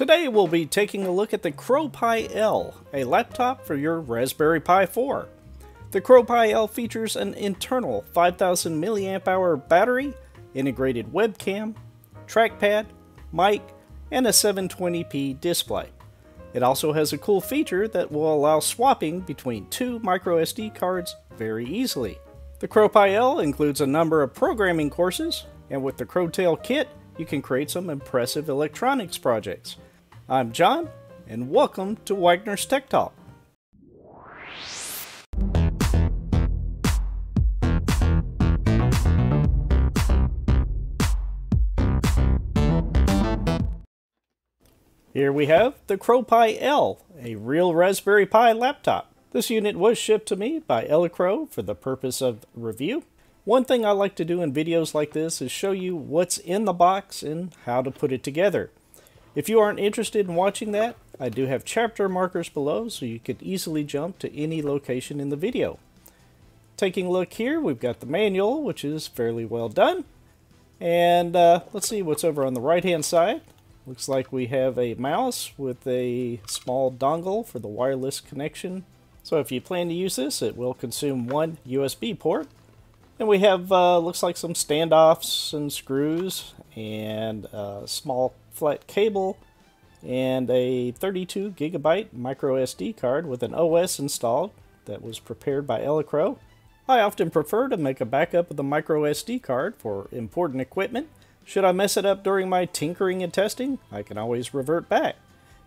Today we'll be taking a look at the CrowPi L, a laptop for your Raspberry Pi 4. The CrowPi L features an internal 5000 mAh battery, integrated webcam, trackpad, mic, and a 720p display. It also has a cool feature that will allow swapping between two microSD cards very easily. The CrowPi L includes a number of programming courses, and with the Crowtail kit, you can create some impressive electronics projects. I'm John, and welcome to Wagner's Tech Talk. Here we have the CrowPi L, a real Raspberry Pi laptop. This unit was shipped to me by Elecrow for the purpose of review. One thing I like to do in videos like this is show you what's in the box and how to put it together. If you aren't interested in watching that, I do have chapter markers below so you could easily jump to any location in the video. Taking a look here, we've got the manual, which is fairly well done. And uh, let's see what's over on the right hand side. Looks like we have a mouse with a small dongle for the wireless connection. So if you plan to use this, it will consume one USB port. And we have, uh, looks like some standoffs and screws and a small flat cable and a 32 gigabyte micro SD card with an OS installed that was prepared by Elecrow. I often prefer to make a backup of the micro SD card for important equipment should I mess it up during my tinkering and testing, I can always revert back.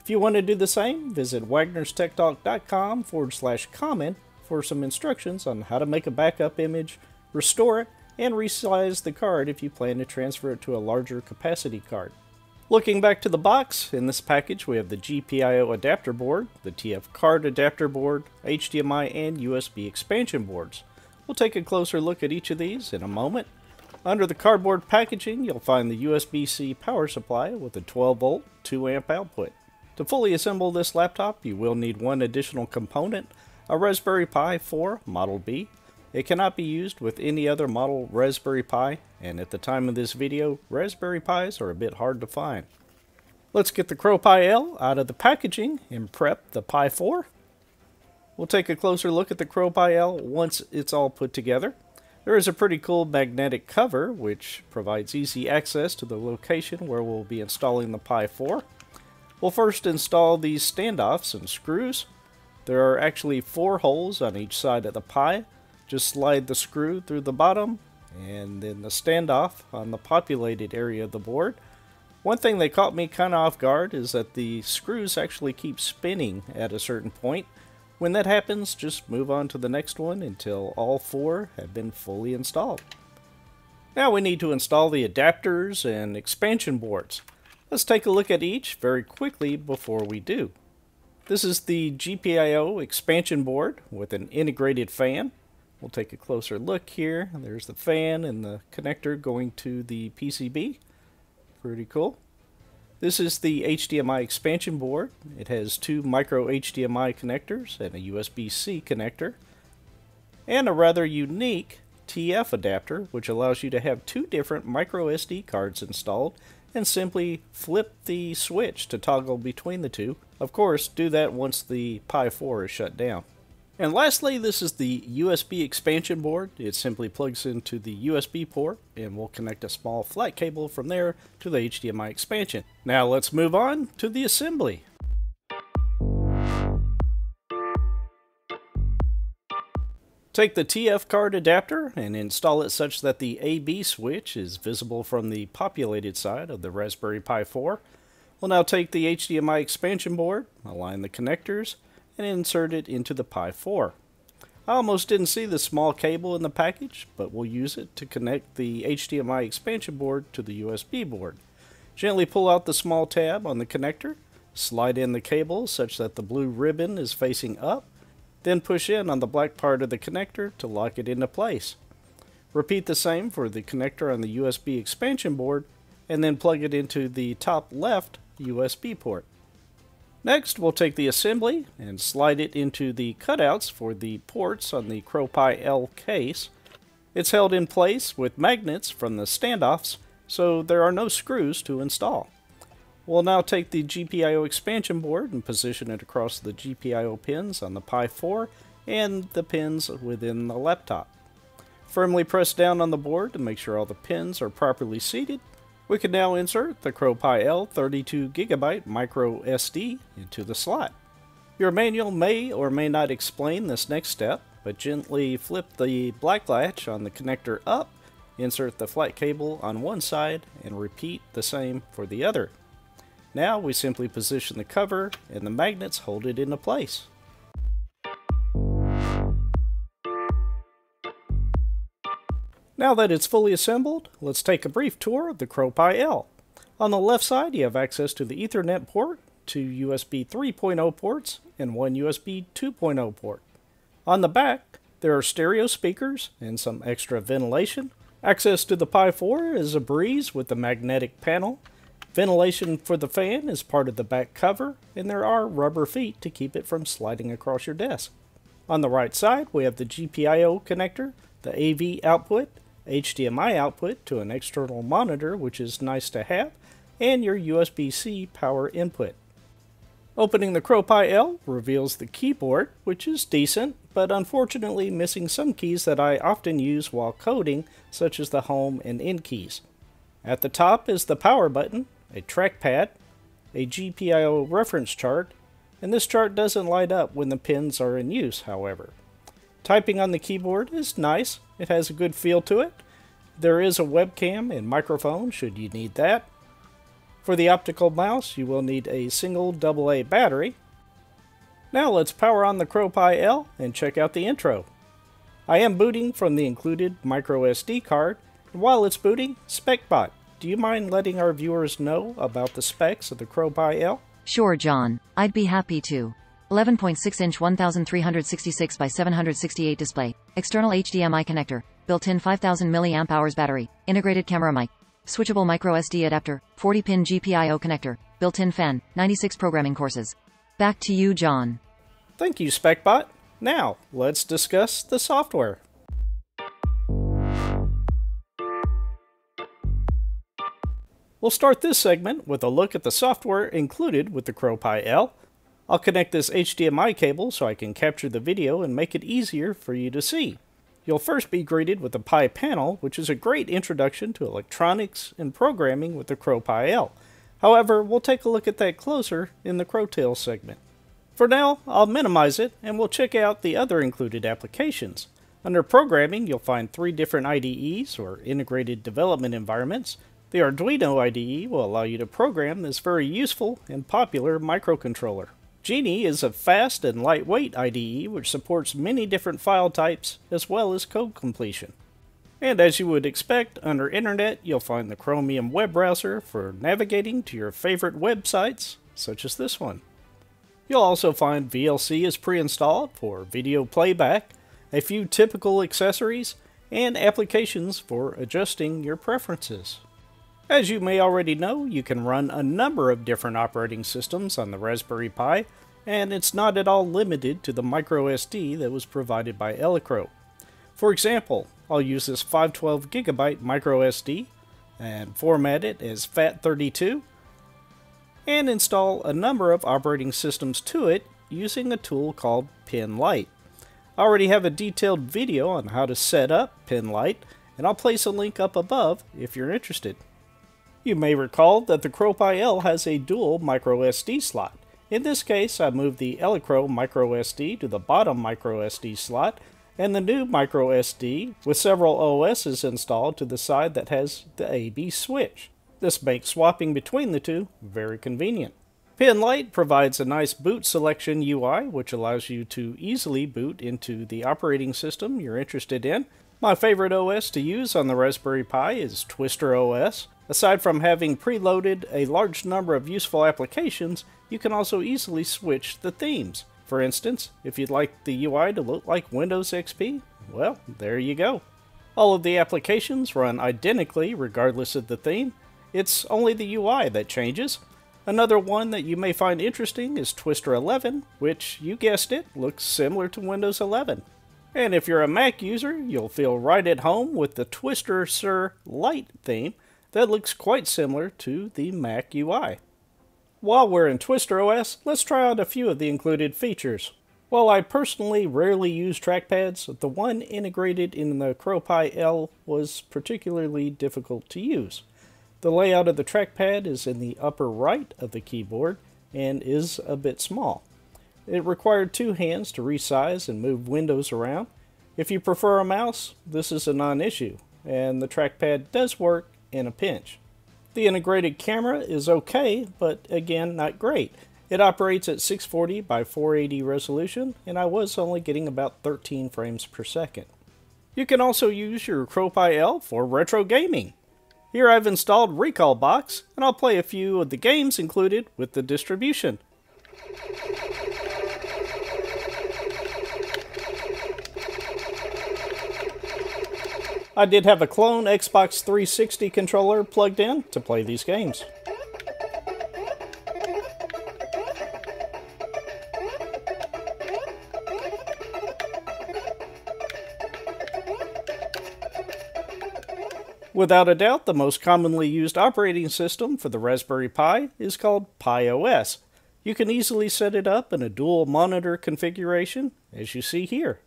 If you want to do the same, visit wagnerstechtalk.com forward slash comment for some instructions on how to make a backup image, restore it, and resize the card if you plan to transfer it to a larger capacity card. Looking back to the box, in this package we have the GPIO adapter board, the TF card adapter board, HDMI, and USB expansion boards. We'll take a closer look at each of these in a moment. Under the cardboard packaging, you'll find the USB-C power supply with a 12 volt, 2 amp output. To fully assemble this laptop, you will need one additional component, a Raspberry Pi 4 Model B. It cannot be used with any other model Raspberry Pi, and at the time of this video, Raspberry Pis are a bit hard to find. Let's get the CrowPi L out of the packaging and prep the Pi 4. We'll take a closer look at the CrowPi L once it's all put together. There is a pretty cool magnetic cover which provides easy access to the location where we'll be installing the Pi 4. We'll first install these standoffs and screws. There are actually four holes on each side of the Pi. Just slide the screw through the bottom and then the standoff on the populated area of the board. One thing that caught me kind of off guard is that the screws actually keep spinning at a certain point when that happens, just move on to the next one until all four have been fully installed. Now we need to install the adapters and expansion boards. Let's take a look at each very quickly before we do. This is the GPIO expansion board with an integrated fan. We'll take a closer look here. There's the fan and the connector going to the PCB. Pretty cool. This is the HDMI expansion board. It has two micro HDMI connectors and a USB-C connector, and a rather unique TF adapter, which allows you to have two different micro SD cards installed and simply flip the switch to toggle between the two. Of course, do that once the Pi 4 is shut down. And lastly, this is the USB expansion board. It simply plugs into the USB port and will connect a small flat cable from there to the HDMI expansion. Now let's move on to the assembly. Take the TF card adapter and install it such that the AB switch is visible from the populated side of the Raspberry Pi 4. We'll now take the HDMI expansion board, align the connectors, and insert it into the Pi 4. I almost didn't see the small cable in the package, but we'll use it to connect the HDMI expansion board to the USB board. Gently pull out the small tab on the connector, slide in the cable such that the blue ribbon is facing up, then push in on the black part of the connector to lock it into place. Repeat the same for the connector on the USB expansion board, and then plug it into the top left USB port. Next, we'll take the assembly and slide it into the cutouts for the ports on the CrowPi L case. It's held in place with magnets from the standoffs, so there are no screws to install. We'll now take the GPIO expansion board and position it across the GPIO pins on the Pi 4 and the pins within the laptop. Firmly press down on the board to make sure all the pins are properly seated. We can now insert the CrowPi L 32GB micro SD into the slot. Your manual may or may not explain this next step, but gently flip the black latch on the connector up, insert the flat cable on one side, and repeat the same for the other. Now we simply position the cover and the magnets hold it into place. Now that it's fully assembled, let's take a brief tour of the CrowPi L. On the left side, you have access to the Ethernet port, two USB 3.0 ports, and one USB 2.0 port. On the back, there are stereo speakers and some extra ventilation. Access to the Pi 4 is a breeze with the magnetic panel. Ventilation for the fan is part of the back cover, and there are rubber feet to keep it from sliding across your desk. On the right side, we have the GPIO connector, the AV output, HDMI output to an external monitor, which is nice to have, and your USB-C power input. Opening the CrowPi L reveals the keyboard, which is decent, but unfortunately missing some keys that I often use while coding, such as the home and end keys. At the top is the power button, a trackpad, a GPIO reference chart, and this chart doesn't light up when the pins are in use, however. Typing on the keyboard is nice, it has a good feel to it. There is a webcam and microphone should you need that. For the optical mouse, you will need a single AA battery. Now let's power on the CrowPi L and check out the intro. I am booting from the included microSD card, and while it's booting, SpecBot, do you mind letting our viewers know about the specs of the CrowPi L? Sure, John. I'd be happy to. 11.6 inch 1366 by 768 display, external HDMI connector, built-in 5000 mAh battery, integrated camera mic, switchable micro SD adapter, 40 pin GPIO connector, built-in fan, 96 programming courses. Back to you, John. Thank you, SpecBot. Now, let's discuss the software. We'll start this segment with a look at the software included with the CrowPi L I'll connect this HDMI cable so I can capture the video and make it easier for you to see. You'll first be greeted with the Pi panel, which is a great introduction to electronics and programming with the CrowPi L. However, we'll take a look at that closer in the Crowtails segment. For now, I'll minimize it and we'll check out the other included applications. Under Programming, you'll find three different IDEs, or Integrated Development Environments. The Arduino IDE will allow you to program this very useful and popular microcontroller. Geany is a fast and lightweight IDE which supports many different file types as well as code completion. And as you would expect, under Internet you'll find the Chromium web browser for navigating to your favorite websites, such as this one. You'll also find VLC is pre-installed for video playback, a few typical accessories, and applications for adjusting your preferences. As you may already know, you can run a number of different operating systems on the Raspberry Pi, and it's not at all limited to the microSD that was provided by Elecrow. For example, I'll use this 512GB microSD and format it as FAT32 and install a number of operating systems to it using a tool called PINN-lite. I already have a detailed video on how to set up PINN-lite, and I'll place a link up above if you're interested. You may recall that the CrowPi L has a dual microSD slot. In this case, I moved the Elecrow microSD to the bottom microSD slot, and the new microSD with several OSs installed to the side that has the AB switch. This makes swapping between the two very convenient. PINN-lite provides a nice boot selection UI which allows you to easily boot into the operating system you're interested in. My favorite OS to use on the Raspberry Pi is Twister OS. Aside from having preloaded a large number of useful applications, you can also easily switch the themes. For instance, if you'd like the UI to look like Windows XP, well, there you go. All of the applications run identically regardless of the theme. It's only the UI that changes. Another one that you may find interesting is Twister 11, which, you guessed it, looks similar to Windows 11. And if you're a Mac user, you'll feel right at home with the Twister Sur Lite theme, that looks quite similar to the Mac UI. While we're in Twister OS, let's try out a few of the included features. While I personally rarely use trackpads, the one integrated in the CrowPi L was particularly difficult to use. The layout of the trackpad is in the upper right of the keyboard and is a bit small. It required two hands to resize and move windows around. If you prefer a mouse, this is a non-issue, and the trackpad does work in a pinch. The integrated camera is okay, but again, not great. It operates at 640 by 480 resolution, and I was only getting about 13 frames per second. You can also use your CrowPi L for retro gaming. Here I've installed Recalbox, and I'll play a few of the games included with the distribution. I did have a clone Xbox 360 controller plugged in to play these games. Without a doubt, the most commonly used operating system for the Raspberry Pi is called Pi OS. You can easily set it up in a dual monitor configuration, as you see here.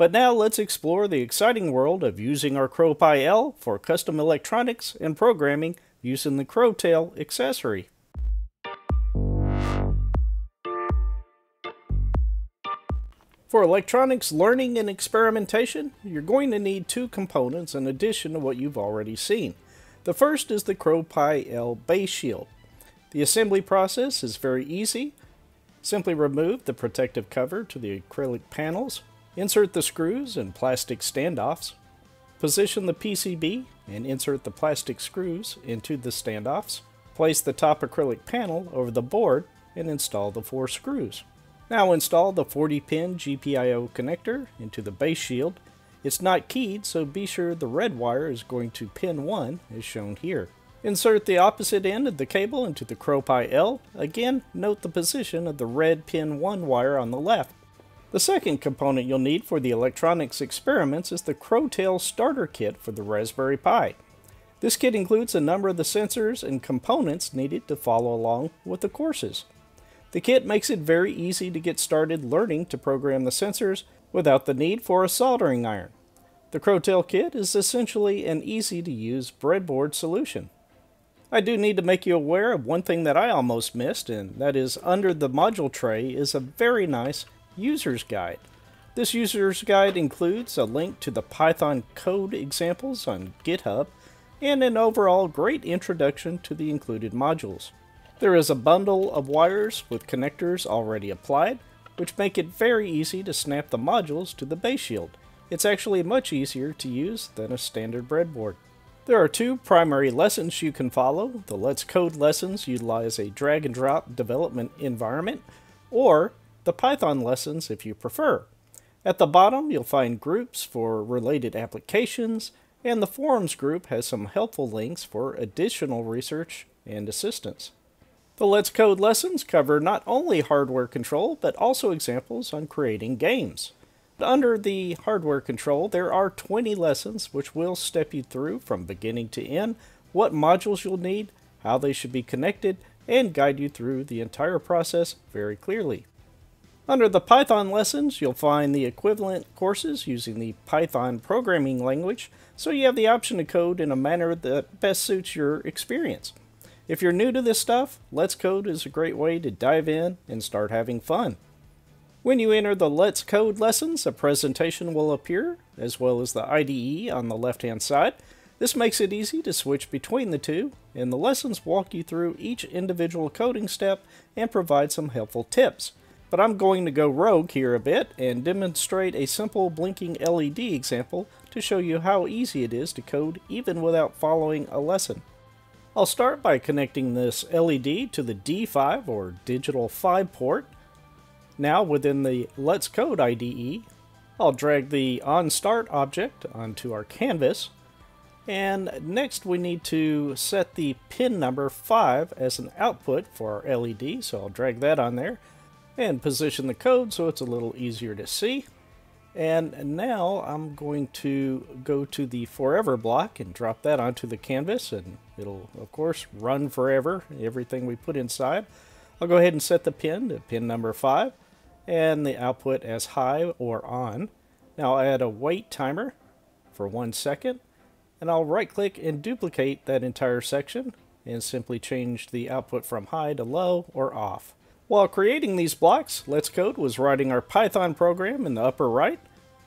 But now let's explore the exciting world of using our CrowPi L for custom electronics and programming using the Crowtail accessory. For electronics learning and experimentation, you're going to need two components in addition to what you've already seen. The first is the CrowPi L base shield. The assembly process is very easy. Simply remove the protective cover to the acrylic panels Insert the screws and plastic standoffs. Position the PCB and insert the plastic screws into the standoffs. Place the top acrylic panel over the board and install the four screws. Now install the 40-pin GPIO connector into the base shield. It's not keyed, so be sure the red wire is going to pin 1, as shown here. Insert the opposite end of the cable into the CrowPi L. Again, note the position of the red pin 1 wire on the left. The second component you'll need for the electronics experiments is the Crowtail starter kit for the Raspberry Pi. This kit includes a number of the sensors and components needed to follow along with the courses. The kit makes it very easy to get started learning to program the sensors without the need for a soldering iron. The Crowtail kit is essentially an easy to use breadboard solution. I do need to make you aware of one thing that I almost missed, and that is under the module tray is a very nice user's guide. This user's guide includes a link to the Python code examples on GitHub and an overall great introduction to the included modules. There is a bundle of wires with connectors already applied, which make it very easy to snap the modules to the base shield. It's actually much easier to use than a standard breadboard. There are two primary lessons you can follow. The Let's Code lessons utilize a drag and drop development environment, or the Python lessons if you prefer. At the bottom, you'll find groups for related applications, and the forums group has some helpful links for additional research and assistance. The Let's Code lessons cover not only hardware control, but also examples on creating games. Under the hardware control, there are 20 lessons which will step you through from beginning to end what modules you'll need, how they should be connected, and guide you through the entire process very clearly. Under the Python lessons, you'll find the equivalent courses using the Python programming language, so you have the option to code in a manner that best suits your experience. If you're new to this stuff, Let's Code is a great way to dive in and start having fun. When you enter the Let's Code lessons, a presentation will appear, as well as the IDE on the left-hand side. This makes it easy to switch between the two, and the lessons walk you through each individual coding step and provide some helpful tips. But I'm going to go rogue here a bit and demonstrate a simple blinking LED example to show you how easy it is to code even without following a lesson. I'll start by connecting this LED to the D5 or digital 5 port. Now within the Let's Code IDE, I'll drag the onStart object onto our canvas. And next we need to set the pin number 5 as an output for our LED, so I'll drag that on there and position the code so it's a little easier to see. And now I'm going to go to the forever block and drop that onto the canvas and it'll of course run forever, everything we put inside. I'll go ahead and set the pin to pin number 5 and the output as high or on. Now I'll add a wait timer for one second and I'll right click and duplicate that entire section and simply change the output from high to low or off. While creating these blocks, Let's Code was writing our Python program in the upper right.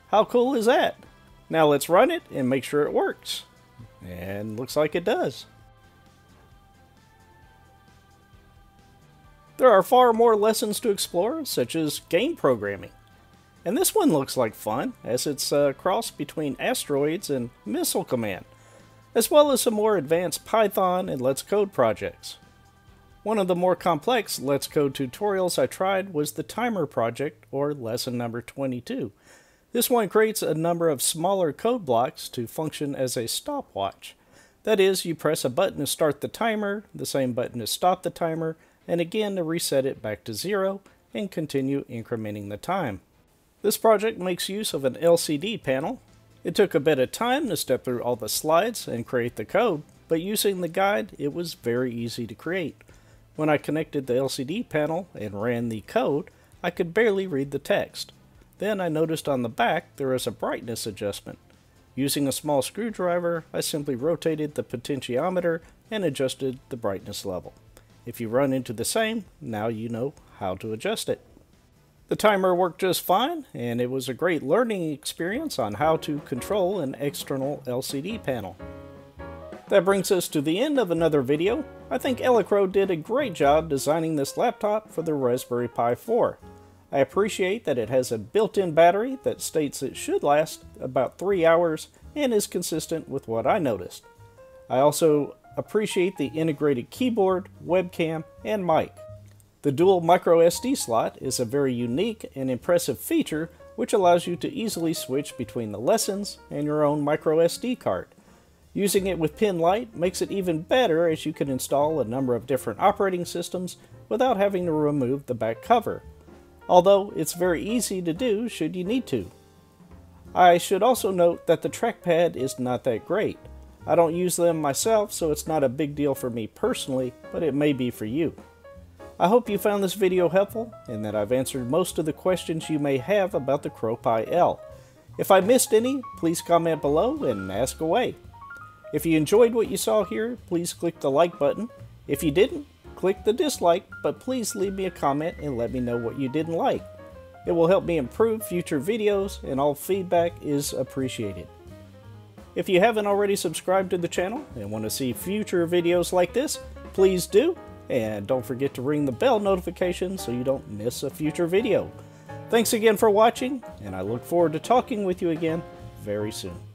How cool is that? Now let's run it and make sure it works. And looks like it does. There are far more lessons to explore, such as game programming. And this one looks like fun, as it's a cross between asteroids and missile command, as well as some more advanced Python and Let's Code projects. One of the more complex Let's Code tutorials I tried was the timer project, or lesson number 22. This one creates a number of smaller code blocks to function as a stopwatch. That is, you press a button to start the timer, the same button to stop the timer, and again to reset it back to zero, and continue incrementing the time. This project makes use of an LCD panel. It took a bit of time to step through all the slides and create the code, but using the guide, it was very easy to create. When I connected the LCD panel and ran the code, I could barely read the text. Then I noticed on the back there is a brightness adjustment. Using a small screwdriver, I simply rotated the potentiometer and adjusted the brightness level. If you run into the same, now you know how to adjust it. The timer worked just fine, and it was a great learning experience on how to control an external LCD panel. That brings us to the end of another video. I think Elecrow did a great job designing this laptop for the Raspberry Pi 4. I appreciate that it has a built-in battery that states it should last about 3 hours and is consistent with what I noticed. I also appreciate the integrated keyboard, webcam, and mic. The dual micro SD slot is a very unique and impressive feature which allows you to easily switch between the lessons and your own micro SD card. Using it with PINN-lite makes it even better as you can install a number of different operating systems without having to remove the back cover, although it's very easy to do should you need to. I should also note that the trackpad is not that great. I don't use them myself, so it's not a big deal for me personally, but it may be for you. I hope you found this video helpful and that I've answered most of the questions you may have about the CrowPi L. If I missed any, please comment below and ask away. If you enjoyed what you saw here, please click the like button. If you didn't, click the dislike, but please leave me a comment and let me know what you didn't like. It will help me improve future videos and all feedback is appreciated. If you haven't already subscribed to the channel and want to see future videos like this, please do. And don't forget to ring the bell notification so you don't miss a future video. Thanks again for watching, and I look forward to talking with you again very soon.